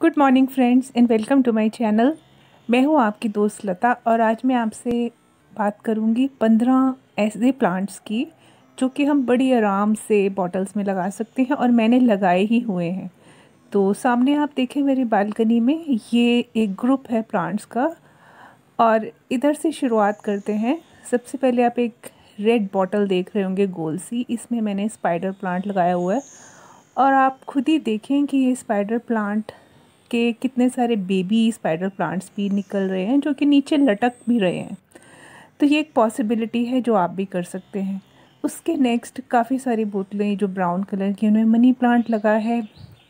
Good morning friends and welcome to my channel मैं हूँ आपकी दोस्त लता और आज मैं आपसे बात करूँगी पंद्रह ऐसे प्लांट्स की, जो कि हम बड़ी आराम से बॉटल्स में लगा सकते हैं और मैंने लगाए ही हुए हैं। तो सामने आप देखें मेरी बालकनी में, ये एक ग्रुप है प्लांट्स का और इधर से शुरुआत करते हैं। सबसे पहले आप एक रेड बॉटल देख रहे होंगे गोल सी, इसमें मैंने स्पाइडर प्लांट लगाया हुआ है और आप खुद ही देखें कि ये स्पाइडर प्लांट के कितने सारे बेबी स्पाइडर प्लांट्स भी निकल रहे हैं, जो कि नीचे लटक भी रहे हैं। तो ये एक पॉसिबिलिटी है जो आप भी कर सकते हैं। उसके नेक्स्ट काफ़ी सारी बोतलें जो ब्राउन कलर की उन्हें मनी प्लांट लगा है।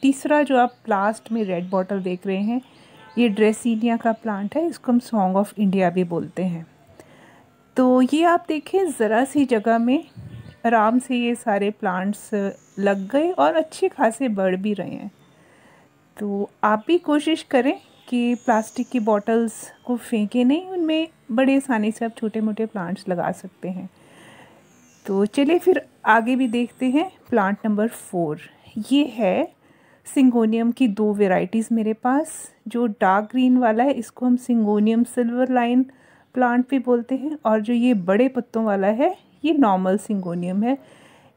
तीसरा जो आप लास्ट में रेड बॉटल देख रहे हैं, ये ड्रेसिनिया का प्लांट है, इसको हम सॉन्ग ऑफ़ इंडिया भी बोलते हैं। तो ये आप देखें, ज़रा सी जगह में आराम से ये सारे प्लांट्स लग गए और अच्छे खासे बढ़ भी रहे हैं। तो आप भी कोशिश करें कि प्लास्टिक की बॉटल्स को फेंकें नहीं, उनमें बड़े आसानी से आप छोटे मोटे प्लांट्स लगा सकते हैं। तो चलिए फिर आगे भी देखते हैं, प्लांट नंबर फोर। ये है सिंगोनियम की दो वेराइटीज़ मेरे पास, जो डार्क ग्रीन वाला है, इसको हम सिंगोनियम सिल्वर लाइन प्लांट भी बोलते हैं, और जो ये बड़े पत्तों वाला है, ये नॉर्मल सिंगोनियम है।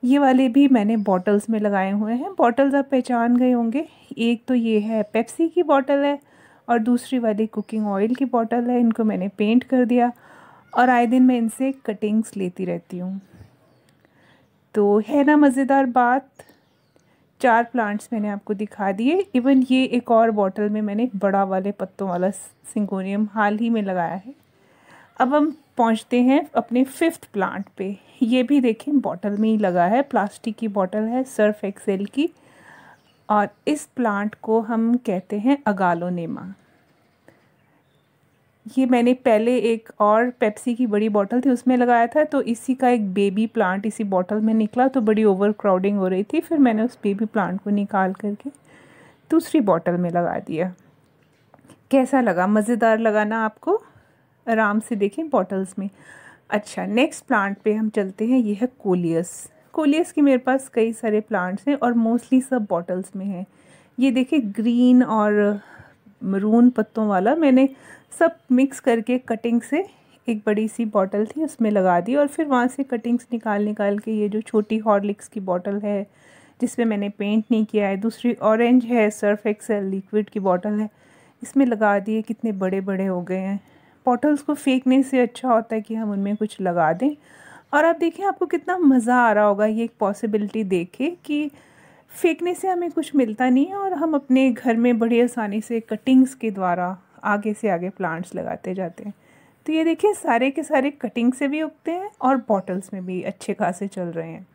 ये वाले भी मैंने बॉटल्स में लगाए हुए हैं। बॉटल्स आप पहचान गए होंगे। एक तो ये है पेप्सी की बॉटल है और दूसरी वाली कुकिंग ऑयल की बॉटल है। इनको मैंने पेंट कर दिया और आए दिन मैं इनसे कटिंग्स लेती रहती हूँ। तो है ना मज़ेदार बात? चार प्लांट्स मैंने आपको दिखा दिए। इवन ये एक और बॉटल में मैंने बड़ा वाले पत्तों वाला सिंगोनियम हाल ही में लगाया है। अब हम पहुँचते हैं अपने फिफ्थ प्लांट पे। ये भी देखें बॉटल में ही लगा है प्लास्टिक की बॉटल है सर्फ एक्सेल की। और इस प्लांट को हम कहते हैं अगालोनेमा ये मैंने पहले एक और पेप्सी की बड़ी बॉटल थी, उसमें लगाया था तो इसी का एक बेबी प्लांट इसी बॉटल में निकला तो बड़ी ओवर क्राउडिंग हो रही थी, फिर मैंने उस बेबी प्लांट को निकाल करके दूसरी बॉटल में लगा दिया। कैसा लगा? मज़ेदार लगा ना आपको? आराम से देखें बॉटल्स में। अच्छा नेक्स्ट प्लांट पे हम चलते हैं, ये है कोलियस। कोलियस के मेरे पास कई सारे प्लांट्स हैं और मोस्टली सब बॉटल्स में हैं। ये देखिए ग्रीन और मरून पत्तों वाला, मैंने सब मिक्स करके कटिंग से एक बड़ी सी बॉटल थी, उसमें लगा दी और फिर वहाँ से कटिंग्स निकाल निकाल के ये जो छोटी हॉर्लिक्स की बॉटल है जिसमें मैंने पेंट नहीं किया है, दूसरी ऑरेंज है सर्फ एक्सेल लिक्विड की बॉटल है, इसमें लगा दिए कितने बड़े बड़े हो गए हैं। बॉटल्स को फेंकने से अच्छा होता है कि हम उनमें कुछ लगा दें। और आप देखिए आपको कितना मज़ा आ रहा होगा ये एक पॉसिबिलिटी देखे कि फेंकने से हमें कुछ मिलता नहीं है और हम अपने घर में बड़ी आसानी से कटिंग्स के द्वारा आगे से आगे प्लांट्स लगाते जाते हैं। तो ये देखिए सारे के सारे कटिंग से भी उगते हैं और बॉटल्स में भी अच्छे खासे चल रहे हैं।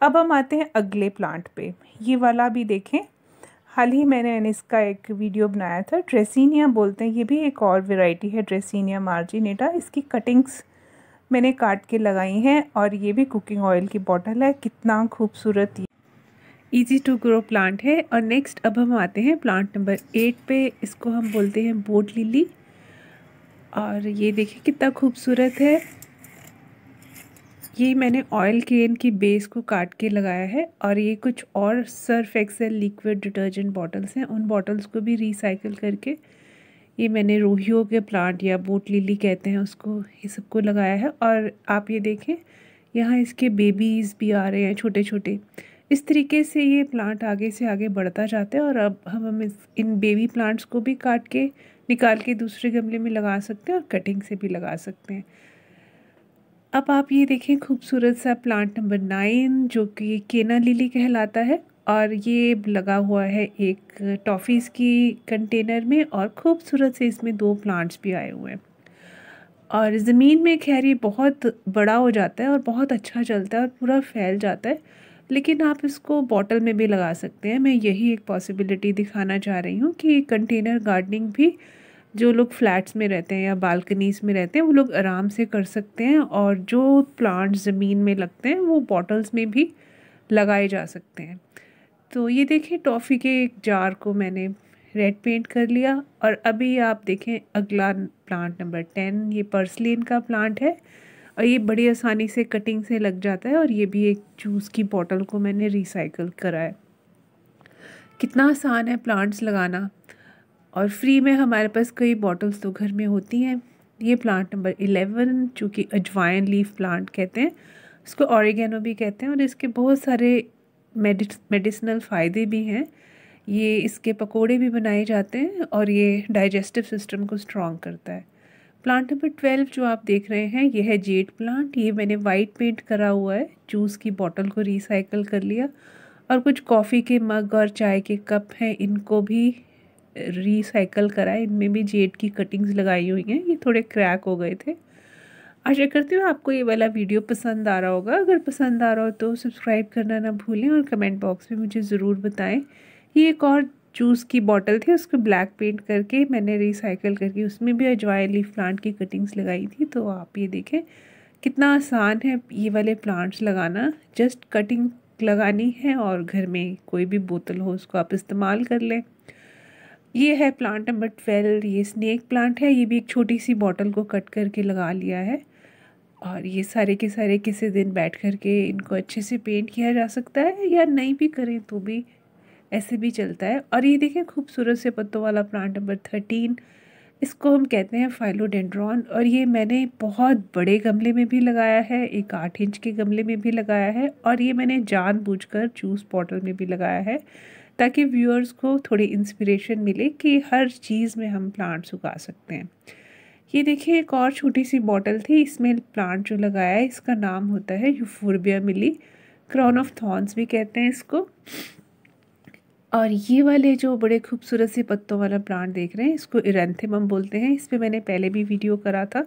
अब हम आते हैं अगले प्लांट पे। ये वाला भी देखें हाल ही मैंने इसका एक वीडियो बनाया था ड्रेसिनिया बोलते हैं, ये भी एक और वैरायटी है ड्रेसिनिया मार्जिनेटा इसकी कटिंग्स मैंने काट के लगाई हैं और ये भी कुकिंग ऑयल की बॉटल है, कितना खूबसूरत इजी टू ग्रो प्लांट है और नेक्स्ट अब हम आते हैं प्लांट नंबर एट पे, इसको हम बोलते हैं बोट लिली और ये देखिए कितना खूबसूरत है। ये मैंने ऑयल केन की बेस को काट के लगाया है और ये कुछ और Surf Excel liquid detergent bottles हैं। उन बॉटल्स को भी रिसाइकिल करके ये मैंने रोहियो के प्लांट या बोट लिली कहते हैं, उसको, ये सबको लगाया है। और आप ये देखें, यहाँ इसके बेबीज़ भी आ रहे हैं छोटे छोटे इस तरीके से ये प्लांट आगे से आगे बढ़ता जाता है और अब हम हम इस, इन बेबी प्लांट्स को भी काट के, निकाल के दूसरे गमले में लगा सकते हैं और कटिंग से भी लगा सकते हैं। अब आप ये देखें, खूबसूरत सा प्लांट नंबर नाइन जो कि केना लिली कहलाता है और ये लगा हुआ है एक टॉफ़ीज़ की कंटेनर में और खूबसूरत से इसमें दो प्लांट्स भी आए हुए हैं। और ज़मीन में खैर ये बहुत बड़ा हो जाता है और बहुत अच्छा चलता है और पूरा फैल जाता है, लेकिन आप इसको बॉटल में भी लगा सकते हैं। मैं यही एक पॉसिबिलिटी दिखाना चाह रही हूँ कि कंटेनर गार्डनिंग भी जो लोग फ्लैट्स में रहते हैं या बालकनीज़ में रहते हैं, वो लोग आराम से कर सकते हैं और जो प्लांट ज़मीन में लगते हैं, वो बॉटल्स में भी लगाए जा सकते हैं। तो ये देखिए टॉफ़ी के एक जार को मैंने रेड पेंट कर लिया और अभी आप देखें, अगला प्लांट नंबर टेन, ये पर्सलिन का प्लांट है और ये बड़ी आसानी से कटिंग से लग जाता है और ये भी एक जूस की बॉटल को मैंने रिसाइकल करा है। कितना आसान है प्लांट्स लगाना। और फ्री में हमारे पास कई बॉटल्स तो घर में होती हैं। ये प्लांट नंबर इलेवन जो कि अजवाइन लीफ प्लांट कहते हैं, इसको ऑरिगेनो भी कहते हैं और इसके बहुत सारे मेडिसिनल फ़ायदे भी हैं। ये इसके पकोड़े भी बनाए जाते हैं और ये डाइजेस्टिव सिस्टम को स्ट्रॉन्ग करता है। प्लांट नंबर ट्वेल्व जो आप देख रहे हैं ये है जेड प्लांट ये मैंने वाइट पेंट करा हुआ है जूस की बॉटल को रिसाइकल कर लिया। और कुछ कॉफ़ी के मग और चाय के कप हैं, इनको भी रिसाइकल करा इनमें भी जेड की कटिंग्स लगाई हुई हैं। ये थोड़े क्रैक हो गए थे। आशा करती हूँ आपको ये वाला वीडियो पसंद आ रहा होगा। अगर पसंद आ रहा हो तो सब्सक्राइब करना ना भूलें और कमेंट बॉक्स में मुझे ज़रूर बताएँ। ये एक और जूस की बॉटल थी, उसको ब्लैक पेंट करके मैंने रिसाइकल करके उसमें भी अजवाय लीफ प्लांट की कटिंग्स लगाई थी। तो आप ये देखें, कितना आसान है ये वाले प्लांट्स लगाना। जस्ट कटिंग लगानी है और घर में कोई भी बोतल हो उसको आप इस्तेमाल कर लें। ये है प्लांट नंबर ट्वेल्व ये स्नेक प्लांट है, ये भी एक छोटी सी बॉटल को कट करके लगा लिया है। और ये सारे के सारे किसी दिन बैठ कर के इनको अच्छे से पेंट किया जा सकता है या नहीं भी करें तो भी ऐसे भी चलता है। और ये देखें, खूबसूरत से पत्तों वाला प्लांट नंबर थर्टीन इसको हम कहते हैं फाइलोडेंड्रॉन और ये मैंने बहुत बड़े गमले में भी लगाया है, एक आठ इंच के गमले में भी लगाया है, और ये मैंने जान जानबूझकर जूस बॉटल में भी लगाया है। ताकि व्यूअर्स को थोड़ी इंस्पिरेशन मिले कि हर चीज़ में हम प्लांट्स उगा सकते हैं। ये देखिए, एक और छोटी सी बॉटल थी, इसमें प्लांट जो लगाया है, इसका नाम होता है euphorbia milii crown of thorns भी कहते हैं इसको। और ये वाले जो बड़े खूबसूरत से पत्तों वाला प्लांट देख रहे हैं, इसको इरेंथेमम बोलते हैं। इस पर मैंने पहले भी वीडियो करा था।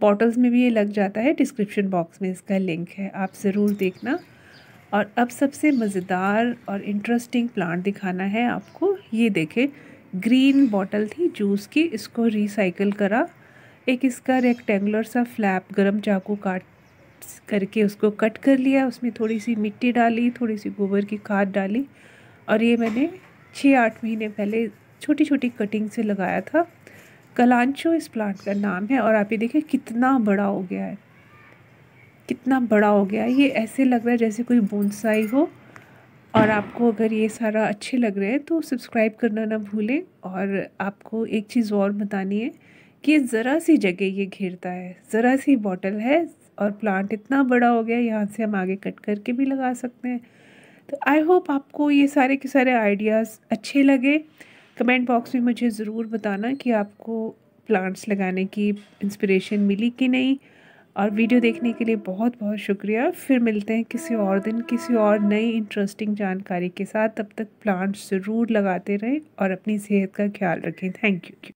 बॉटल्स में भी ये लग जाता है डिस्क्रिप्शन बॉक्स में इसका लिंक है। आप ज़रूर देखना। और अब सबसे मज़ेदार और इंटरेस्टिंग प्लांट दिखाना है आपको। ये देखें ग्रीन बॉटल थी जूस की, इसको रिसाइकल करा। एक इसका रेक्टेंगुलर सा फ्लैप गरम चाकू काट करके उसको कट कर लिया। उसमें थोड़ी सी मिट्टी डाली थोड़ी सी गोबर की खाद डाली। और ये मैंने छः आठ महीने पहले छोटी छोटी कटिंग से लगाया था। कलांचो इस प्लांट का नाम है और आप ये देखिए कितना बड़ा हो गया है। कितना बड़ा हो गया। ये ऐसे लग रहा है जैसे कोई बोनसाई हो। और आपको अगर ये सारा अच्छे लग रहे हैं तो सब्सक्राइब करना ना भूलें और आपको एक चीज़ और बतानी है कि ज़रा सी जगह ये घेरता है। ज़रा सी बॉटल है और प्लांट इतना बड़ा हो गया, यहाँ से हम आगे कट करके भी लगा सकते हैं। तो आई होप आपको ये सारे के सारे आइडियाज़ अच्छे लगे। कमेंट बॉक्स में मुझे ज़रूर बताना कि आपको प्लांट्स लगाने की इंस्पिरेशन मिली कि नहीं। और वीडियो देखने के लिए बहुत बहुत शुक्रिया। फिर मिलते हैं किसी और दिन, किसी और नई इंटरेस्टिंग जानकारी के साथ। तब तक प्लांट्स ज़रूर लगाते रहें और अपनी सेहत का ख्याल रखें। Thank you